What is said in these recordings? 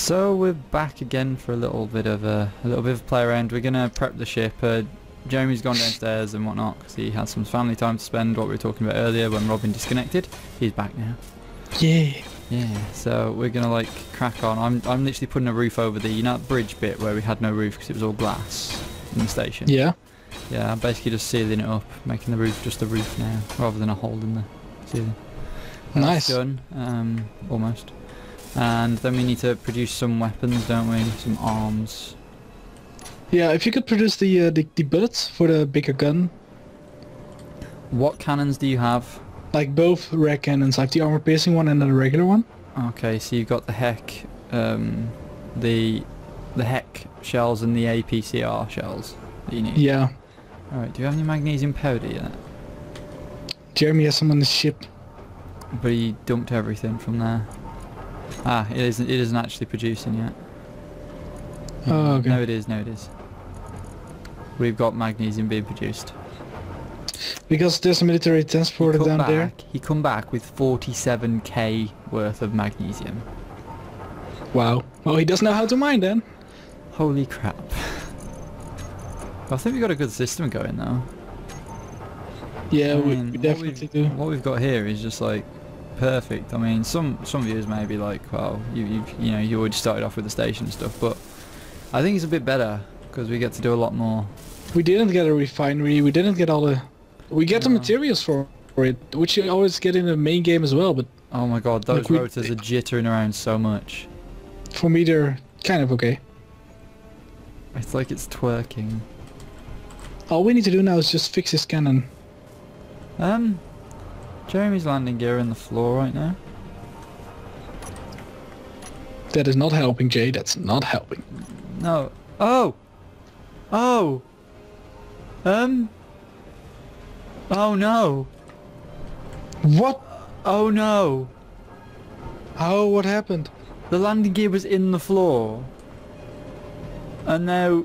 So we're back again for a little bit of a, a little bit of play around. We're gonna prep the ship. Uh, Jeremy's gone downstairs and whatnot because he has some family time to spend. What we were talking about earlier when Robin disconnected. He's back now. Yeah. Yeah. So we're gonna like crack on. I'm I'm literally putting a roof over the you know that bridge bit where we had no roof because it was all glass in the station. Yeah. Yeah. I'm basically just sealing it up, making the roof just a roof now rather than a hole in the ceiling. That's Nice. done. Um, almost. And then we need to produce some weapons, don't we? Some arms. Yeah, if you could produce the, uh, the the bullets for the bigger gun, What cannons do you have? like both rare cannons, like the armor piercing one and the regular one. Okay, so you've got the heck, um, the the heck shells and the APCR shells that you need. Yeah. Alright, do you have any magnesium powder yet? Jeremy has some on the ship. But he dumped everything from there. Ah, it isn't. It isn't actually producing yet. Oh, okay. No, it is. No, it is. We've got magnesium being produced. Because there's a military transporter down back, there. He come back with 47k worth of magnesium. Wow. Well, he doesn't know how to mine then. Holy crap. I think we got a good system going though. Yeah, I we, mean, we what definitely we've, do. What we've got here is just like perfect. I mean, some some viewers may be like, well, you you you know you already started off with the station and stuff, but I think it's a bit better because we get to do a lot more. We didn't get a refinery. We didn't get all the. We get the materials for, it, which you always get in the main game as well. But Oh my god, those Like we- rotors are jittering around so much. for me, they're kind of okay. It's like it's twerking. All we need to do now is just fix this cannon. Um, Jeremy's landing gear in the floor right now. That is not helping, Jay. That's not helping. No. Oh. Oh. Um. Oh no. What? Oh no. Oh, What happened? The landing gear was in the floor. And now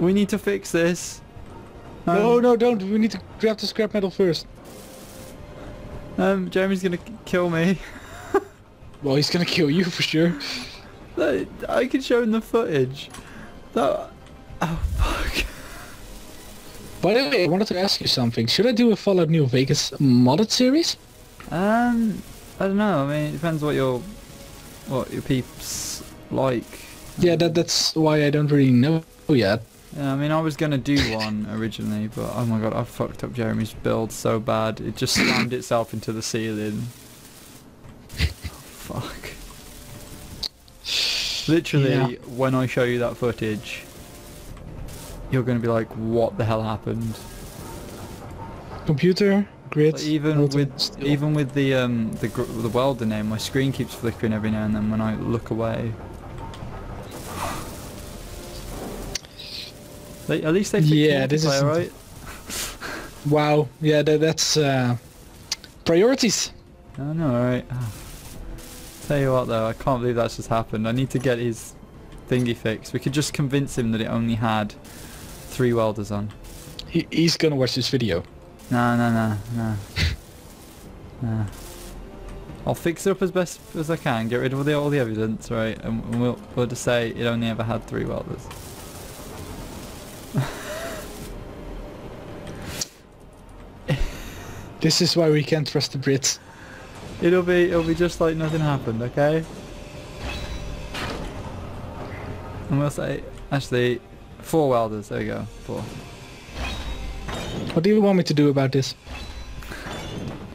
we need to fix this. no, Um, no, don't. We need to grab the scrap metal first. Um, Jeremy's gonna kill me. Well, he's gonna kill you for sure. That- I can show him the footage. That. Oh fuck. By the way, I wanted to ask you something. Should I do a Fallout New Vegas modded series? Um, I don't know. I mean, it depends what your what your peeps like. Yeah, that that's why I don't really know yet. Yeah, I mean, I was gonna do one originally, but oh my god, I fucked up Jeremy's build so bad. It just slammed itself into the ceiling. Fuck. Literally, Yeah. when I show you that footage, you're gonna be like, "What the hell happened?" Computer, grid. Like, even with steel. even with the um the gr- the welder name, my screen keeps flickering every now and then when I look away. They, at least they fixed Yeah, this isn't- right? Wow. Yeah, that, that's uh, priorities. I know, right? Tell you what though, I can't believe that's just happened. I need to get his thingy fixed. We could just convince him that it only had three welders on. He, he's gonna watch this video. No, no, no, no. no. I'll fix it up as best as I can, get rid of all the, all the evidence, right? And and we'll, we'll just say it only ever had three welders. This is why we can't trust the Brits. It'll be, it'll be just like nothing happened, okay? And we'll say, actually, four welders, there you go, four. What do you want me to do about this?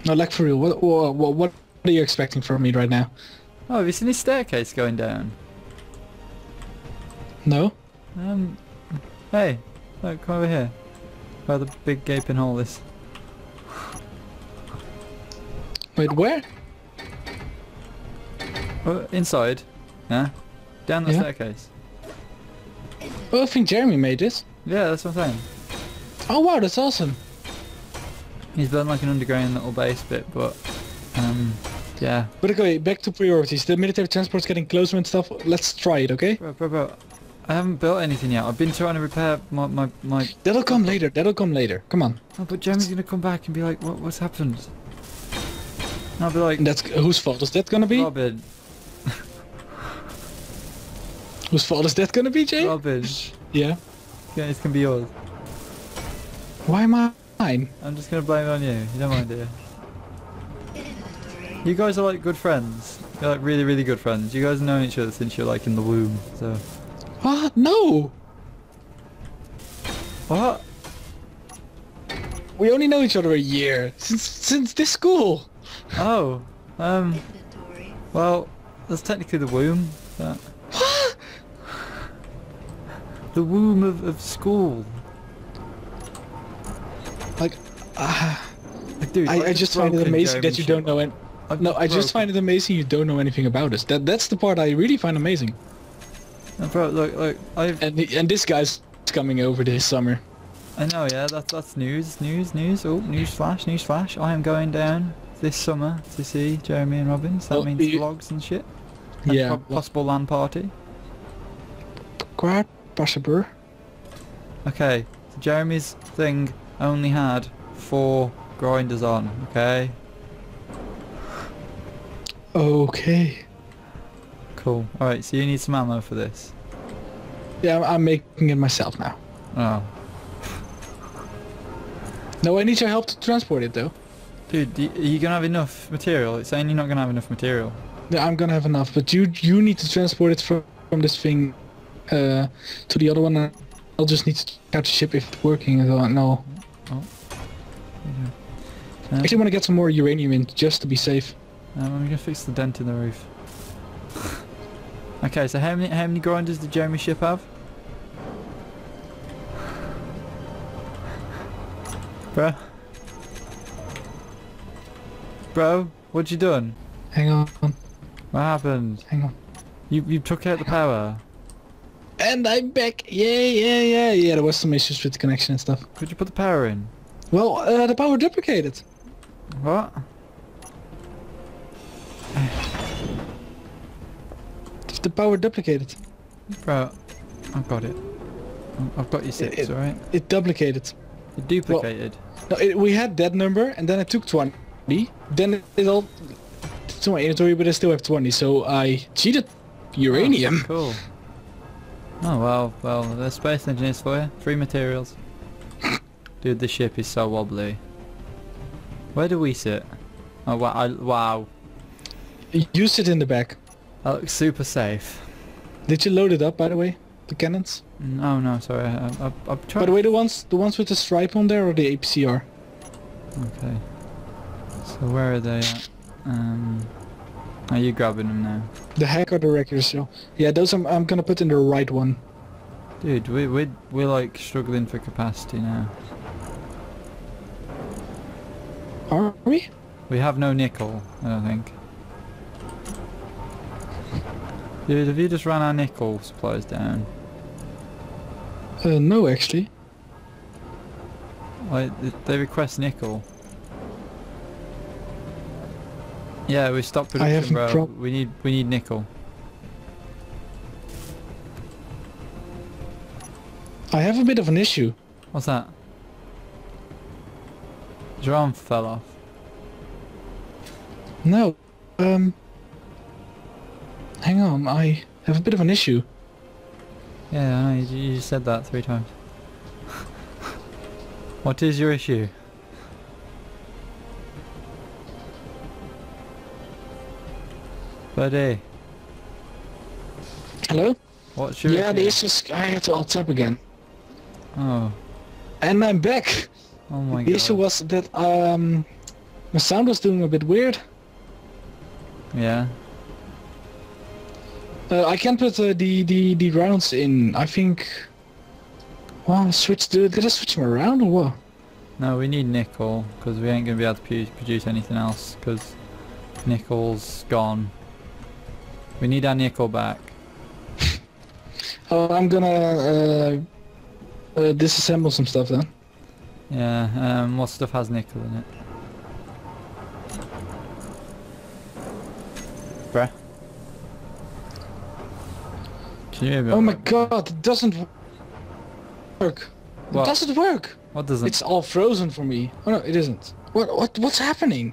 No, like for real. What what what, what are you expecting from me right now? Oh, have you seen his staircase going down? No. Um, hey, look, come over here. Where the big gaping hole is. Wait, where? Oh, inside. Yeah? Down the Yeah. staircase. Oh, I think Jeremy made this. Yeah, that's what I'm saying. Oh wow, that's awesome. He's done like an underground little base bit, but, um, yeah. But okay, back to priorities. The military transport's getting closer and stuff. Let's try it, okay? Bro, bro, bro, I haven't built anything yet. I've been trying to repair my, my, my... That'll come later. That'll come later. Come on. Oh, but Jeremy's gonna come back and be like, what, what's happened? And I'll be like, That's whose fault is that gonna be? Robin. Whose fault is that gonna be, Jay? Robin, Yeah. yeah, it's gonna be yours. Why am I mine? I'm just gonna blame it on you. You don't mind, do you? You guys are like good friends. You're like really, really good friends. You guys have known each other since you're like in the womb. So What? No! what? We only know each other a year. Since since this school. Oh, um, well, that's technically the womb. But the womb of, of school. Like, ah. Like, dude, I, I just find it amazing that you don't know it. No, I just find it amazing you don't know anything about us. That that's the part I really find amazing. No, bro, look, look, I've, And and this guy's coming over this summer. I know, yeah, that's that's news, news, news. Oh, news flash, news flash. I am going down this summer to see Jeremy and Robin. So that Oh, means you- vlogs and shit. And Yeah. possible LAN party. Quite possible. Okay, so Jeremy's thing only had four grinders on. Okay, Okay. Cool. All right, so you need some ammo for this. Yeah, I'm, making it myself now. Oh, No, I need your help to transport it though. dude, y- are you gonna have enough material? It's saying you're not gonna have enough material. Yeah, I'm gonna have enough, but you you need to transport it from, from this thing uh, to the other one. I'll just need to check out the ship if it's working. I don't know. Uh, I actually want to get some more uranium in just to be safe. um, I'm gonna fix the dent in the roof. Okay, so how many how many grinders did Jeremy's ship have? Bro. Bro, what you done? Hang on, What happened? hang on. You you took out the power. And I'm back. Yeah, yeah, yeah, yeah. There was some issues with the connection and stuff. Could you put the power in? Well, uh, the power duplicated. What? The power duplicated. Bro, I've got it. I've got your six, It- alright? It duplicated. It duplicated. No, it, we had that number, and then I took 20. Then it, it all to my inventory, but I still have 20. So I cheated uranium. Oh, cool. Oh well, well, the space engineers for you. Free materials. Dude, the ship is so wobbly. Where do we sit? Oh wow, I, wow. You sit in the back. That looks super safe. Did you load it up, by the way? The cannons? No, no, sorry. I, I, I'm trying. By the way, the ones the ones with the stripe on there or the APCR? Okay. So where are they at? Um, are you grabbing them now? The heck are the regular shell? Yeah, those I'm, I'm gonna put in the right one. Dude, we, we, we're like struggling for capacity now. Are we? We have no nickel, I don't think. Dude, have you just ran our nickel supplies down? Uh, no, actually. Like, they request nickel. Yeah, we stopped I production, bro. We need, we need nickel. I have a bit of an issue. What's that? Your arm fell off. No. Um. Hang on, I have a bit of an issue. Yeah, you, said that three times. what is your issue? Buddy, Hello? what's your yeah, issue? the issues. I had to alt up again. Oh, And I'm back. oh my the god. The issue was that um, my sound was doing a bit weird. Yeah. Uh, I can't put uh, the, the the rounds in. I think. Well, switch. Did, did I switch them around or what? No, we need nickel because we ain't gonna be able to produce anything else because nickel's gone. We need our nickel back. Oh, I'm gonna uh, uh, disassemble some stuff then. Yeah. Um. What stuff has nickel in it? Bruh. Can you hear me? Oh my god, it doesn't work. What? It doesn't work. What doesn't? It's all frozen for me. Oh no, it isn't. What what what's happening?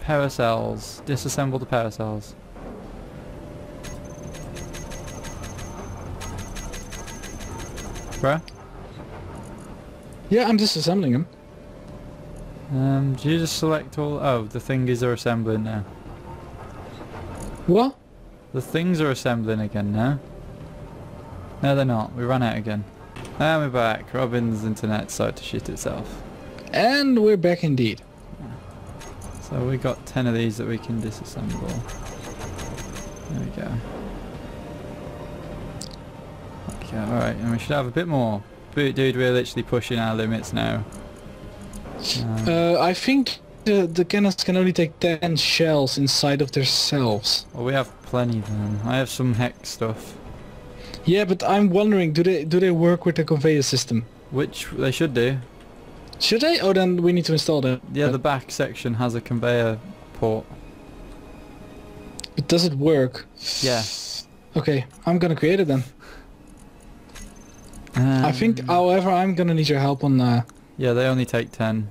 Power cells. Disassemble the cells. Bro? Yeah, I'm disassembling them. Um, do you just select all... Oh, the thingies are assembling now. What? The things are assembling again now. No, they're not. We ran out again. And we're back. Robin's internet started to shit itself. And we're back indeed. So we got 10 of these that we can disassemble. There we go. Okay, alright, and we should have a bit more. Dude, we're literally pushing our limits now. Um, Uh, I think the, the cannons can only take 10 shells inside of themselves. well, we have plenty then. I have some hex stuff. Yeah, but I'm wondering, do they do they work with the conveyor system? Which they should do. Should they? Oh, then we need to install them. Yeah, the back section has a conveyor port. But does it work? Yeah. Okay, I'm gonna create it then. I think, Um, however, I'm gonna need your help on. Uh, Yeah, they only take 10.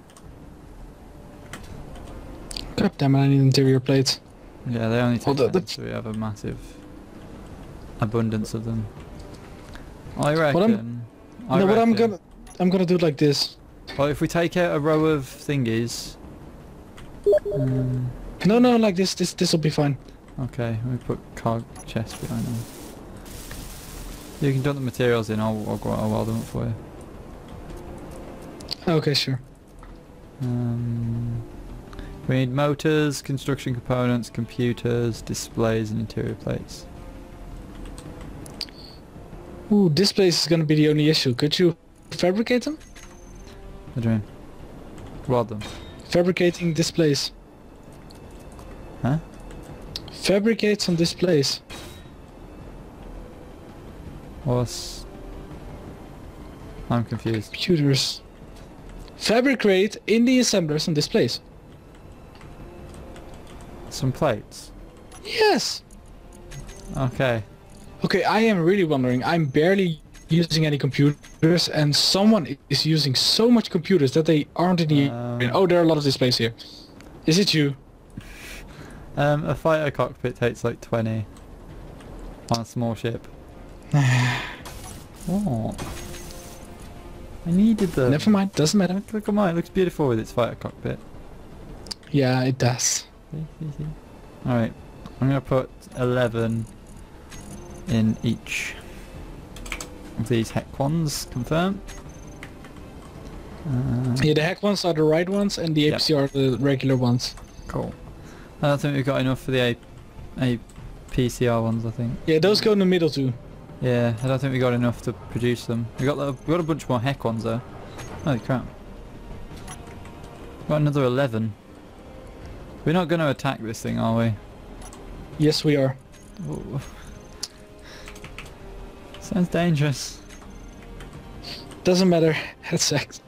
God damn it! I need interior plates. Yeah, they only take the- 10, the- so we have a massive abundance of them. I What reckon... I'm- I no, what I'm gonna, I'm gonna do it like this. Well, if we take out a row of thingies... Um, No, no, like this. This, this will be fine. okay, we put cog chest behind them. You can dump the materials in, I'll, I'll, go, I'll weld them up for you. Okay, sure. Um, we need motors, construction components, computers, displays and interior plates. Ooh, this place is gonna be the only issue. Could you fabricate them? What do you mean? Weld them. Fabricating displays. Huh? Fabricate some displays. What's... I'm confused. Computers. Fabricate in the assembler some displays. Some plates. Yes! Okay. Okay, I am really wondering. I'm barely using any computers and someone is using so much computers that they aren't in the... Um, oh, there are a lot of displays here. Is it you? Um, a fighter cockpit takes like 20 on a small ship. What? I needed the... Never mind, doesn't matter. Look, at mine, it looks beautiful with its fighter cockpit. Yeah, it does. Alright, I'm gonna put 11 in each of these heck ones, confirm. Uh, Yeah, the hack ones are the right ones and the Yep. APC are the regular ones. Cool. I don't think we've got enough for the A, A PCR ones, I think. Yeah, those go in the middle too. Yeah, I don't think we got enough to produce them. We got we got a bunch more heck ones though. Holy crap. Got another 11. We're not going to attack this thing, are we? Yes, we are. Ooh. Sounds dangerous. Doesn't matter. Had sex.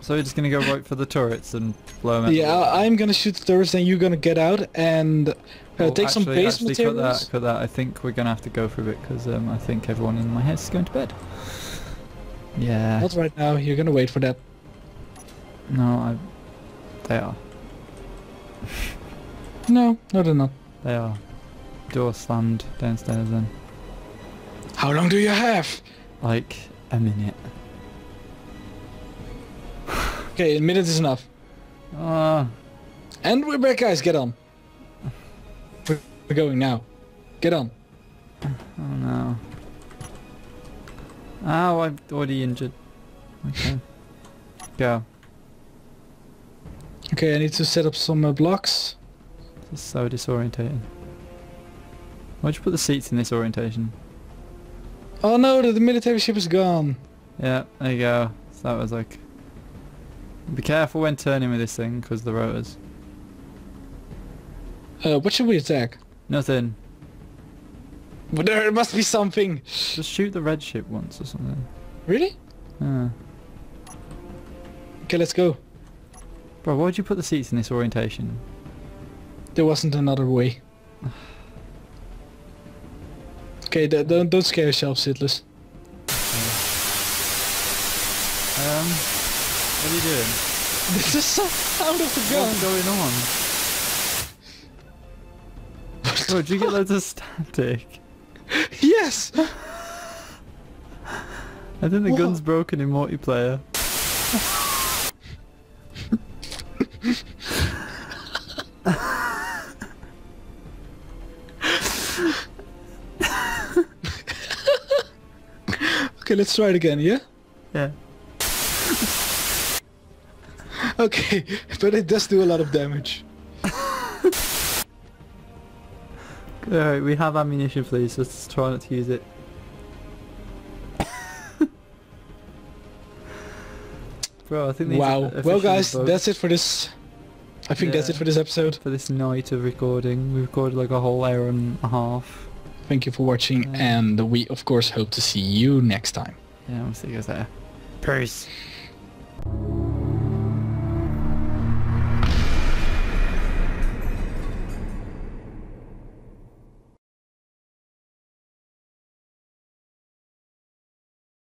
So we're just going to go right for the turrets and blow them out? yeah, I'm gonna shoot the turrets, then you're gonna get out and uh, Oh, take some base actually, materials. Cut that, cut that. I think we're going to have to go for a bit because um, I think everyone in my house is going to bed. Yeah. Not right now. You're gonna wait for that. No, I... They are. No, no, they're not. They are. Door slammed downstairs then. How long do you have? Like a minute. Okay, a minute is enough. Ah, And we're back, guys. Get on. We're, going now. Get on. oh no. Ow, I'm already injured. Okay. Go. Okay, I need to set up some uh, blocks. This is so disorientating. Why'd you put the seats in this orientation? Oh no, the, the military ship is gone. Yeah, there you go. So that was like... Be careful when turning with this thing, because the rotors. Uh, what should we attack? Nothing. But there must be something. Just shoot the red ship once or something. Really? Ah. Okay, let's go. Bro, why'd you put the seats in this orientation? There wasn't another way. Okay, don't don't scare yourself, Sitless. Um, what are you doing? This is so out of the gun! What's going on? Bro, did you get loads of static? yes. I think the What? gun's broken in multiplayer. Okay, let's try it again, yeah? Yeah. Okay, but it does do a lot of damage. Alright, we have ammunition please, let's try not to use it. Bro, I think Wow. Well, guys, bugged that's it for this. I think that's it for this episode. for this night of recording. We recorded like a whole hour and a half. Thank you for watching, and we of course hope to see you next time. Yeah, we'll see you guys later. Peace.